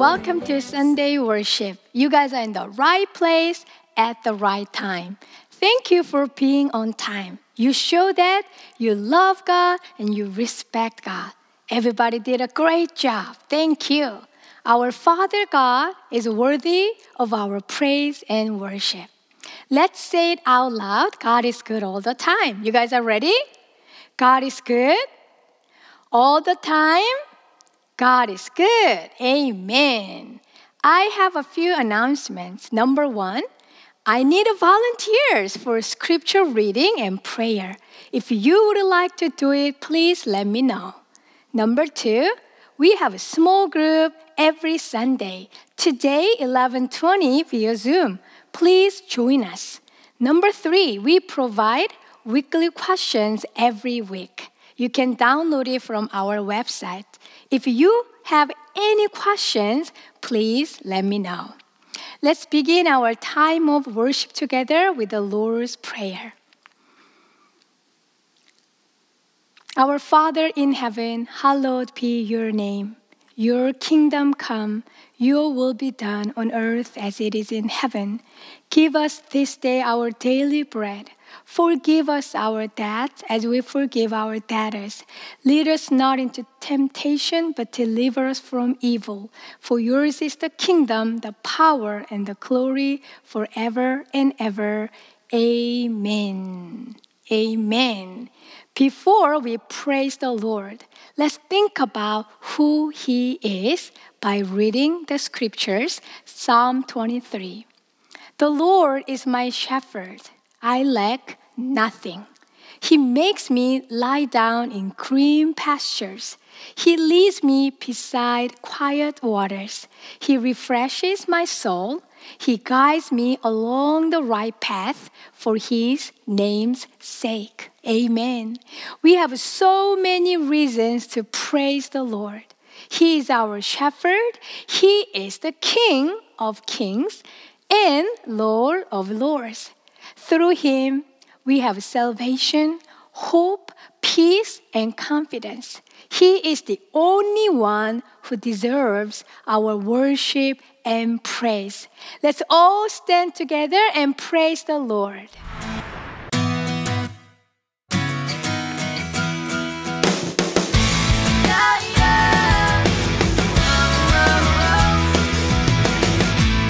welcome to Sunday worship. You guys are in the right place at the right time. Thank you for being on time. You show that you love God and you respect God. Everybody did a great job. Thank you. Our Father God is worthy of our praise and worship. Let's say it out loud God is good all the time. You guys are ready? God is good all the time. God is good. Amen. I have a few announcements. Number one, I need volunteers for scripture reading and prayer. If you would like to do it, please let me know. Number two, we have a small group every Sunday. Today, 11:20 via Zoom. Please join us. Number three, we provide weekly questions every week. You can download it from our website. If you have any questions, please let me know. Let's begin our time of worship together with the Lord's Prayer. Our Father in heaven, hallowed be your name. Your kingdom come, your will be done on earth as it is in heaven. Give us this day our daily bread Forgive us our debts as we forgive our debtors. Lead us not into temptation, but deliver us from evil. For yours is the kingdom, the power, and the glory forever and ever. Amen. Amen. Before we praise the Lord, let's think about who He is by reading the scriptures. Psalm 23. The Lord is my shepherd. I lack nothing. He makes me lie down in green pastures. He leads me beside quiet waters. He refreshes my soul. He guides me along the right path for His name's sake. Amen. We have so many reasons to praise the Lord. He is our shepherd. He is the King of kings and Lord of lords. Through him, we have salvation, hope, peace, and confidence. He is the only one who deserves our worship and praise. Let's all stand together and praise the Lord.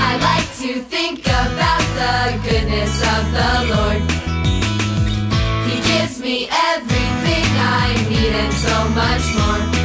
I like to think about the goodness of the Lord. He gives me everything I need and so much more.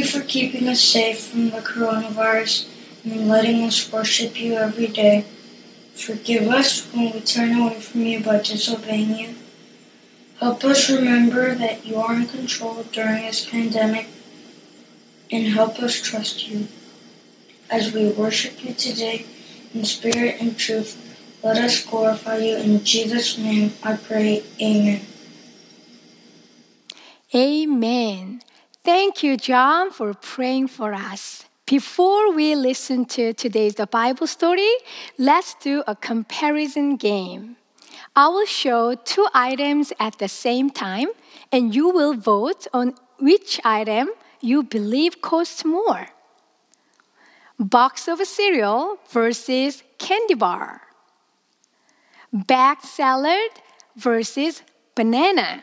You for keeping us safe from the coronavirus and letting us worship you every day. Forgive us when we turn away from you by disobeying you. Help us remember that you are in control during this pandemic and help us trust you. As we worship you today in spirit and truth, let us glorify you. In Jesus' name I pray. Amen. Amen. Thank you, John, for praying for us. Before we listen to today's the Bible story, let's do a comparison game. I will show two items at the same time, and you will vote on which item you believe costs more. Box of cereal versus candy bar. Bag salad versus banana.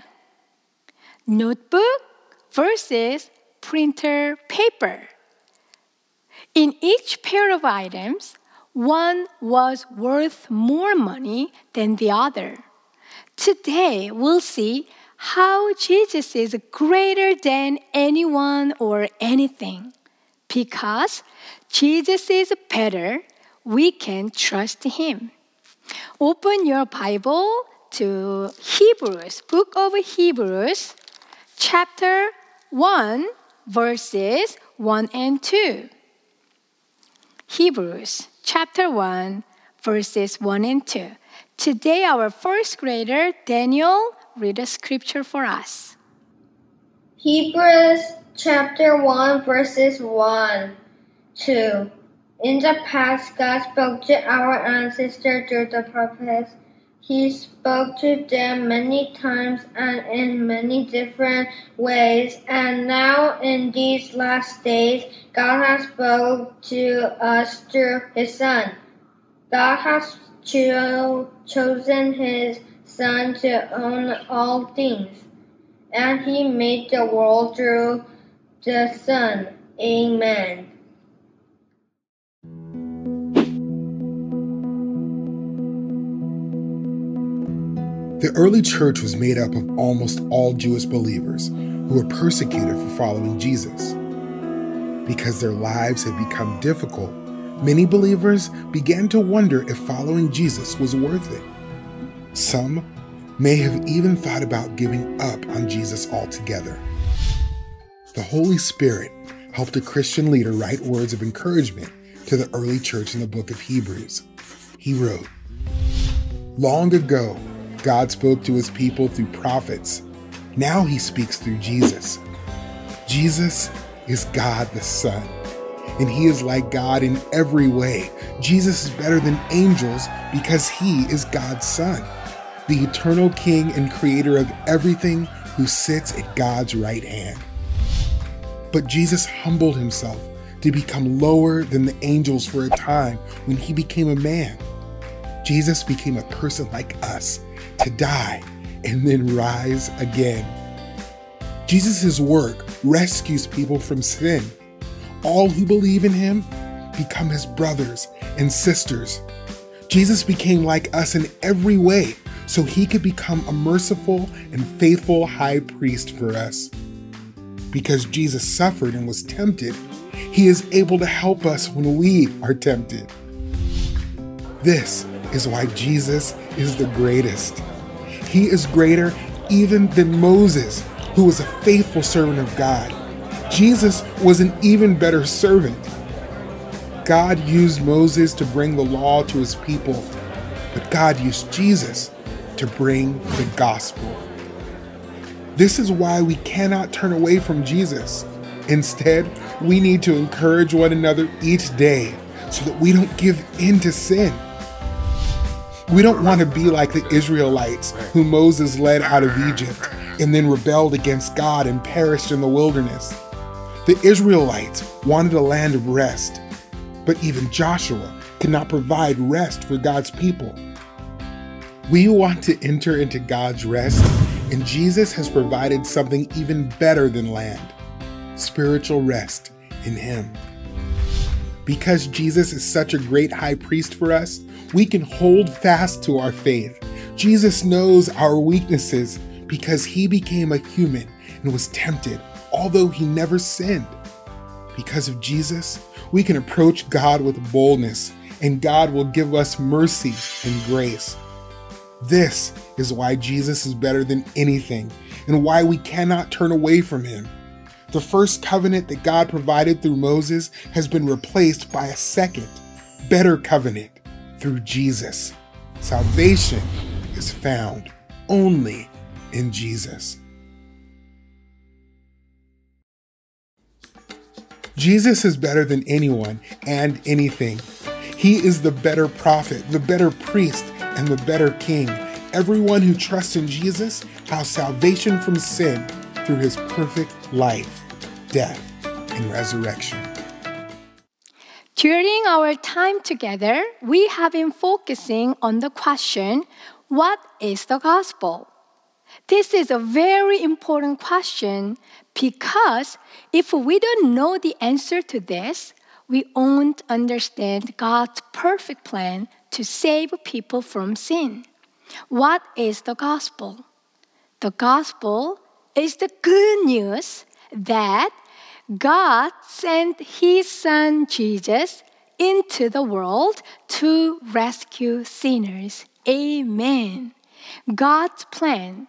Notebook versus printer paper. In each pair of items, one was worth more money than the other. Today, we'll see how Jesus is greater than anyone or anything. Because Jesus is better, we can trust him. Open your Bible to Hebrews, book of Hebrews, chapter 1, verses 1 and 2. Hebrews chapter 1, verses 1 and 2. Today, our first grader, Daniel, read a scripture for us. Hebrews chapter 1, verses 1 2. In the past, God spoke to our ancestors through the prophets. He spoke to them many times and in many different ways. And now, in these last days, God has spoke to us through His Son. God has cho- chosen His Son to own all things, and He made the world through the Son. Amen. Early church was made up of almost all Jewish believers who were persecuted for following Jesus. Because their lives had become difficult, many believers began to wonder if following Jesus was worth it. Some may have even thought about giving up on Jesus altogether. The Holy Spirit helped a Christian leader write words of encouragement to the early church in the book of Hebrews. He wrote, Long ago, God spoke to his people through prophets. Now he speaks through Jesus. Jesus is God the Son, and he is like God in every way. Jesus is better than angels because he is God's Son, the eternal King and creator of everything who sits at God's right hand. But Jesus humbled himself to become lower than the angels for a time when he became a man. Jesus became a person like us to die and then rise again. Jesus' work rescues people from sin. All who believe in him become his brothers and sisters. Jesus became like us in every way so he could become a merciful and faithful high priest for us. Because Jesus suffered and was tempted, he is able to help us when we are tempted. This is why Jesus is the greatest. He is greater even than Moses, who was a faithful servant of God. Jesus was an even better servant. God used Moses to bring the law to his people, but God used Jesus to bring the gospel. This is why we cannot turn away from Jesus. Instead, we need to encourage one another each day so that we don't give in to sin. We don't want to be like the Israelites who Moses led out of Egypt and then rebelled against God and perished in the wilderness. The Israelites wanted a land of rest, but even Joshua could not provide rest for God's people. We want to enter into God's rest, and Jesus has provided something even better than land spiritual rest in Him. Because Jesus is such a great high priest for us, we can hold fast to our faith. Jesus knows our weaknesses because he became a human and was tempted although he never sinned. Because of Jesus, we can approach God with boldness, and God will give us mercy and grace. This is why Jesus is better than anything and why we cannot turn away from him. The first covenant that God provided through Moses has been replaced by a second, better covenant through Jesus. Salvation is found only in Jesus. Jesus is better than anyone and anything. He is the better prophet, the better priest, and the better king. Everyone who trusts in Jesus has salvation from sin through his perfect life, death, and resurrection. During our time together, we have been focusing on the question what is the gospel? This is a very important question because if we don't know the answer to this, we won't understand God's perfect plan to save people from sin. What is the gospel? The gospel is the good news that God sent his son Jesus into the world to rescue sinners. Amen. God's plan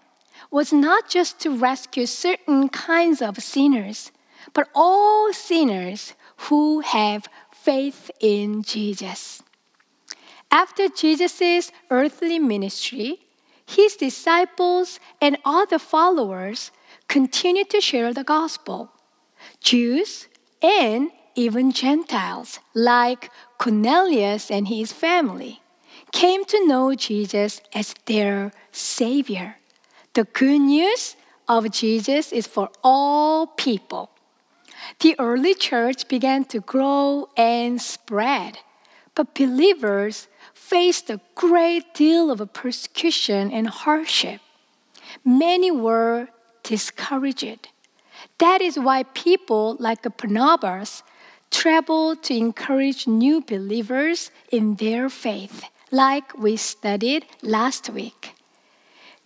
was not just to rescue certain kinds of sinners, but all sinners who have faith in Jesus. After Jesus' earthly ministry, his disciples and other followers continued to share the gospel. Jews and even Gentiles, like Cornelius and his family, came to know Jesus as their Savior. The good news of Jesus is for all people. The early church began to grow and spread, but believers faced a great deal of persecution and hardship. Many were discouraged. That is why people like Barnabas traveled to encourage new believers in their faith, like we studied last week.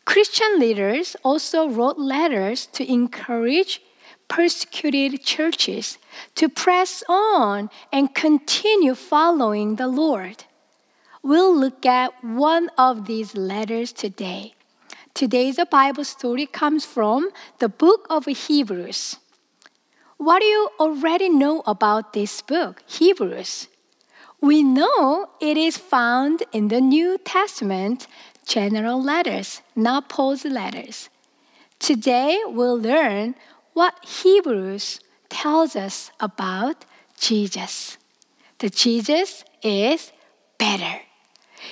Christian leaders also wrote letters to encourage persecuted churches to press on and continue following the Lord. We'll look at one of these letters today. Today's Bible story comes from the book of Hebrews. What do you already know about this book, Hebrews? We know it is found in the New Testament general letters, not Paul's letters. Today we'll learn what Hebrews tells us about Jesus. The Jesus is better.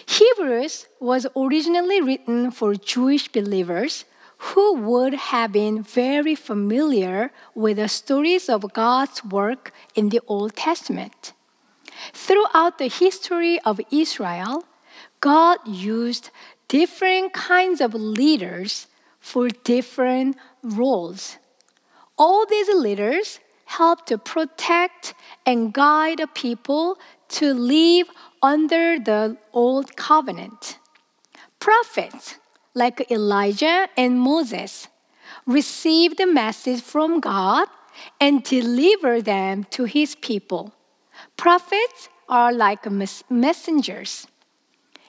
Hebrews was originally written for Jewish believers who would have been very familiar with the stories of God's work in the Old Testament. Throughout the history of Israel, God used different kinds of leaders for different roles. All these leaders helped to protect and guide the people to live under the old covenant. Prophets like Elijah and Moses received the message from God and delivered them to his people. Prophets are like messengers.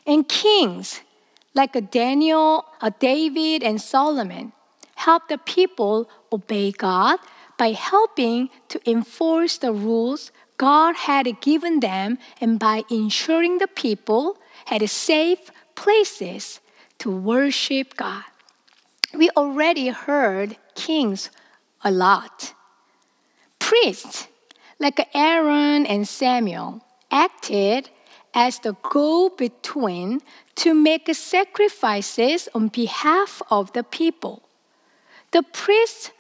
And kings like Daniel, uh, David, and Solomon, help the people obey God by helping to enforce the rules God had given them and by ensuring the people had safe places to worship God. We already heard kings a lot. Priests like Aaron and Samuel acted as the go between to make sacrifices on behalf of the people. The priests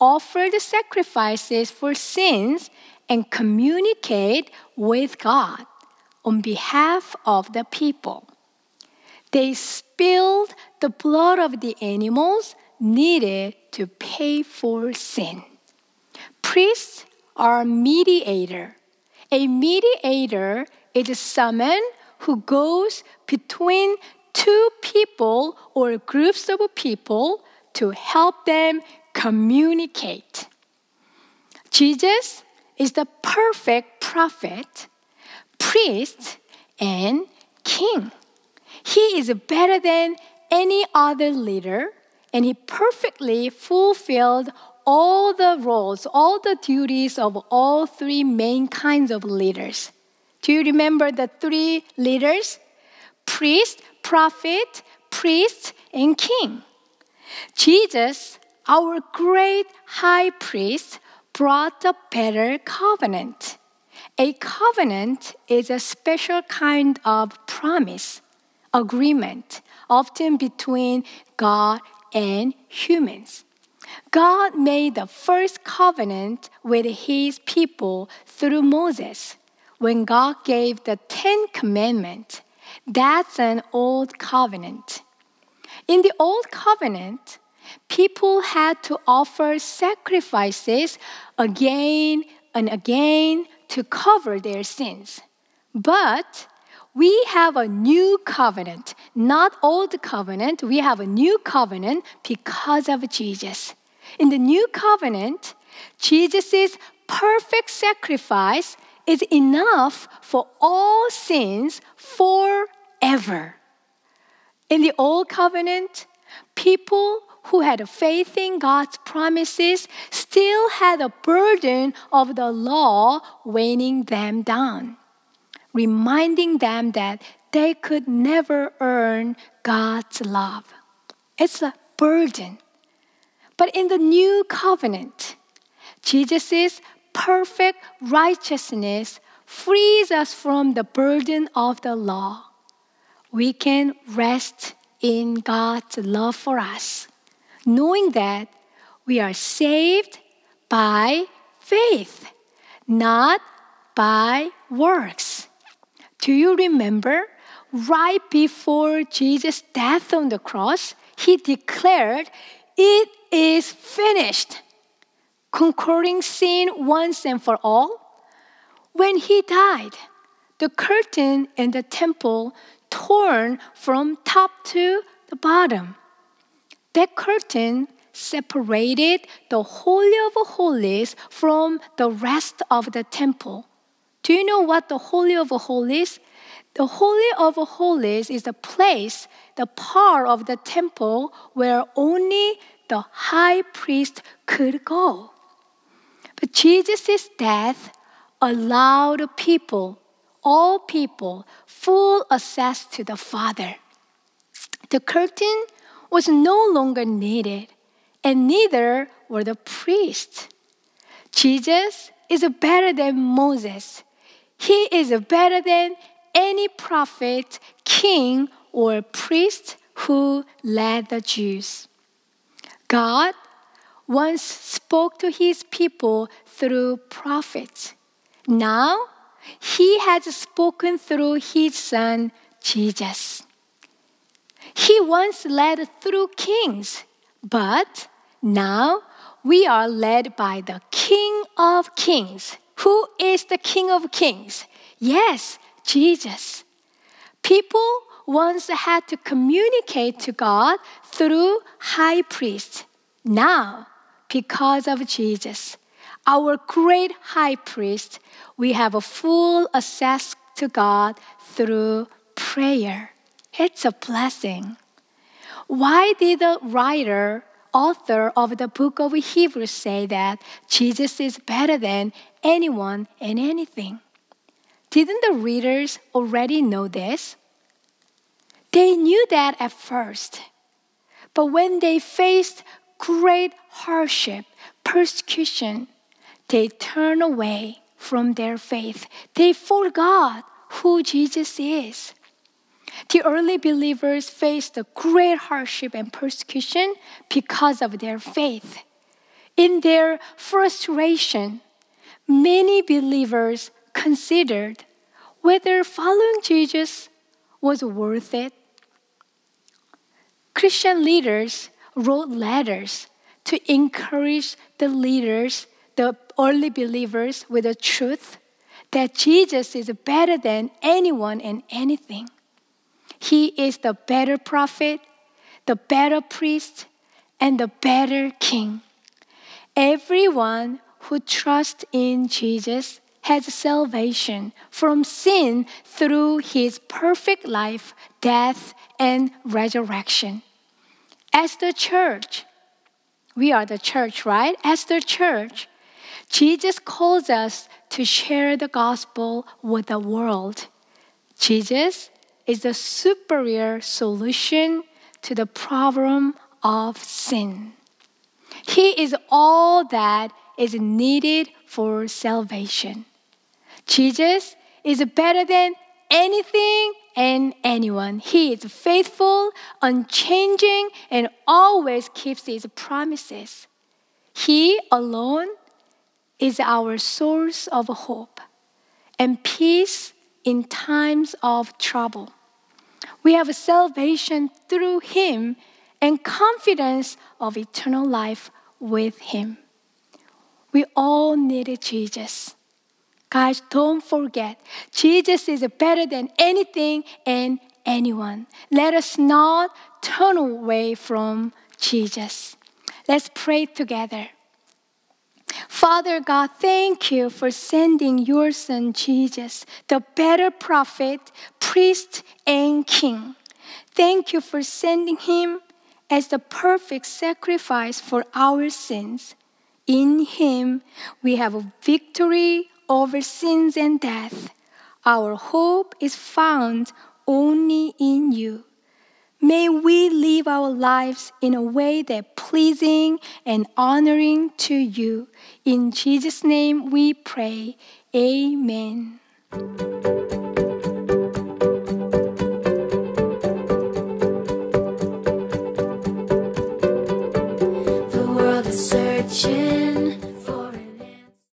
offered sacrifices for sins and communicate with God on behalf of the people. They spilled the blood of the animals needed to pay for sin. Priests are mediator. A mediator is someone who goes between two people or groups of people to help them communicate. Jesus is the perfect prophet, priest, and king. He is better than any other leader, and he perfectly fulfilled all the roles, all the duties of all three main kinds of leaders. Do you remember the three leaders? Priest, prophet, priest, and king. Jesus, our great high priest, brought a better covenant. A covenant is a special kind of promise, agreement, often between God and humans. God made the first covenant with his people through Moses when God gave the Ten Commandments. That's an old covenant. In the old covenant, people had to offer sacrifices again and again to cover their sins. But we have a new covenant, not old covenant. We have a new covenant because of Jesus. In the new covenant, Jesus' perfect sacrifice is enough for all sins forever. In the old covenant, people who had faith in God's promises still had a burden of the law weighing them down, reminding them that they could never earn God's love. It's a burden. But in the new covenant, Jesus' perfect righteousness frees us from the burden of the law. We can rest in God's love for us knowing that we are saved by faith, not by works. Do you remember? Right before Jesus' death on the cross, he declared, It is finished, conquering sin once and for all. When he died, the curtain in the temple torn from top to the bottom. That curtain separated the Holy of Holies from the rest of the temple. Do you know what the Holy of Holies? The Holy of Holies is the place, the part of the temple where only the high priest could go. But Jesus' death allowed people, all people, full access to the Father. The curtain was no longer needed, and neither were the priests. Jesus is better than Moses. He is better than any prophet, king, or priest who led the Jews. God once spoke to his people through prophets. Now, he has spoken through his son, Jesus. He once led through kings, but now we are led by the King of Kings. Who is the King of Kings? Yes, Jesus. People once had to communicate to God through high priests. Now, because of Jesus, our great high priest, we have a full access to God through prayer. It's a blessing. Why did the writer, author of the book of Hebrews say that Jesus is better than anyone and anything? Didn't the readers already know this? They knew that at first. But when they faced great hardship, persecution, they turned away from their faith. They forgot who Jesus is. The early believers faced great hardship and persecution because of their faith. In their frustration, many believers considered whether following Jesus was worth it. Christian leaders wrote letters to encourage the leaders, the early believers, with the truth that Jesus is better than anyone and anything. He is the better prophet, the better priest, and the better king. Everyone who trusts in Jesus has salvation from sin through his perfect life, death, and resurrection. As the church, we are the church, right? As the church, Jesus calls us to share the gospel with the world. Jesus is the superior solution to the problem of sin. He is all that is needed for salvation. Jesus is better than anything and anyone. He is faithful, unchanging, and always keeps his promises. He alone is our source of hope and peace in times of trouble. We have salvation through him and confidence of eternal life with him. We all need Jesus. Guys, don't forget, Jesus is better than anything and anyone. Let us not turn away from Jesus. Let's pray together. Father God, thank you for sending your son Jesus, the better prophet, priest, and king. Thank you for sending him as the perfect sacrifice for our sins. In him, we have a victory over sins and death. Our hope is found only in you. May we live our lives in a way that pleasing and honoring to you. In Jesus' name we pray. Amen. The world is searching